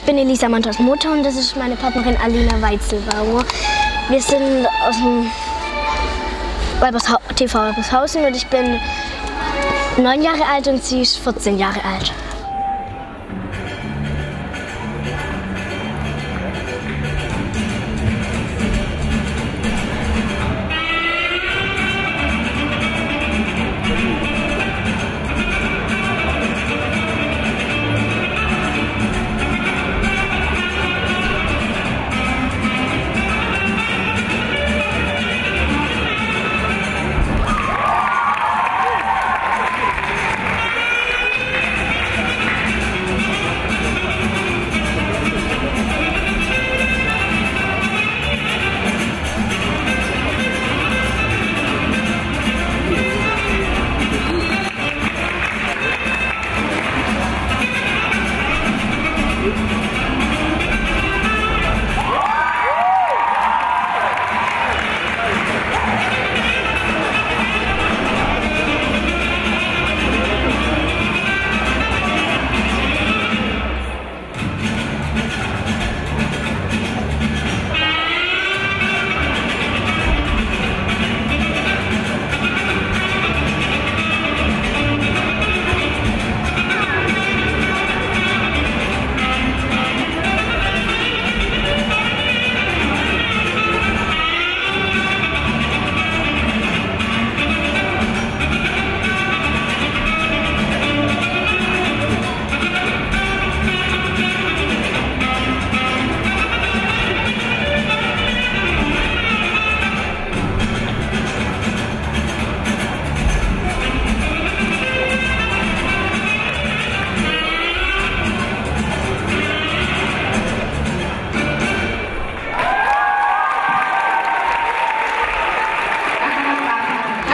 ich bin Elisa Mantos Mutter und das ist meine Partnerin Alina Weizelbauer. Wir sind aus dem Weibers TV Weibershausen und ich bin neun Jahre alt und sie ist 14 Jahre alt.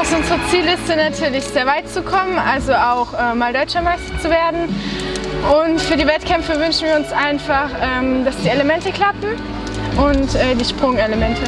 Also unsere Zielliste natürlich sehr weit zu kommen, also auch äh, mal Deutscher Meister zu werden. Und für die Wettkämpfe wünschen wir uns einfach, ähm, dass die Elemente klappen und äh, die Sprungelemente.